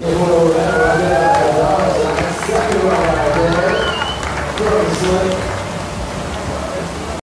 Demorar.